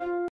うん。